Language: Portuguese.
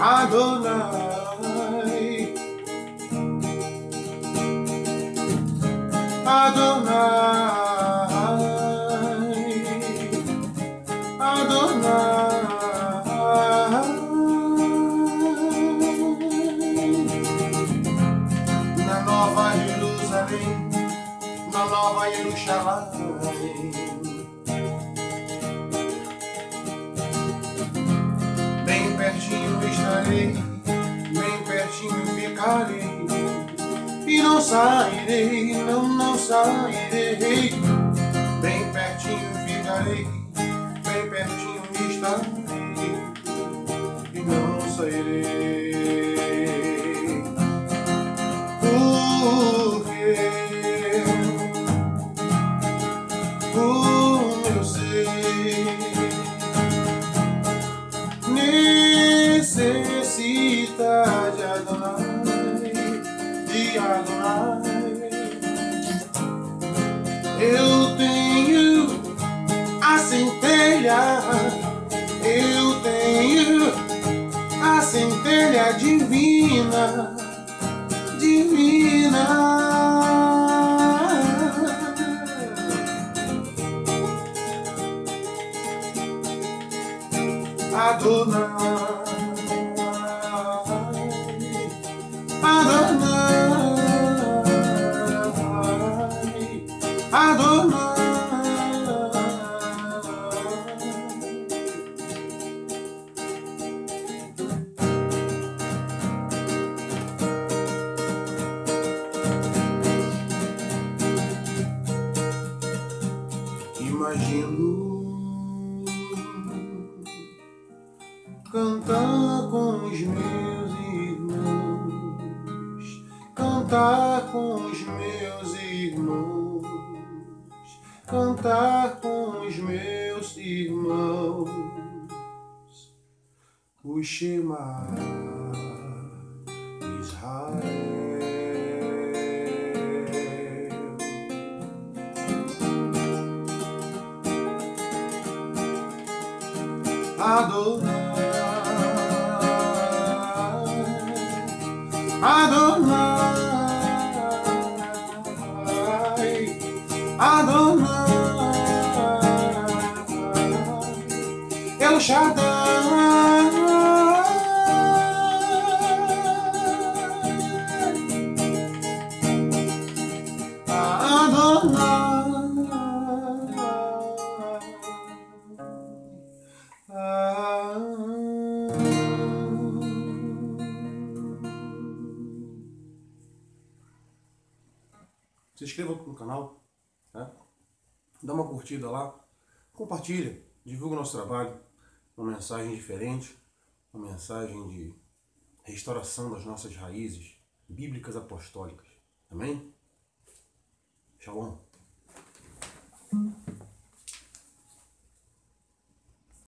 Adonai. Adonai. Adonai. Na nova Jerusalém, na nova Jerusalém. Bem pertinho ficarei. E não sairei, não, não sairei. Bem pertinho ficarei, bem pertinho estarei. Eu tenho a centelha, eu tenho a centelha divina, divina. Adonai, cantar com os meus irmãos, cantar com os meus irmãos, cantar com os meus irmãos, o Shema Israel. Adonai, Adonai, Adonai, El Shaddai, Adonai. Se inscreva no canal, né? dá uma curtida lá, compartilha, divulga o nosso trabalho, uma mensagem diferente, uma mensagem de restauração das nossas raízes bíblicas apostólicas. Amém?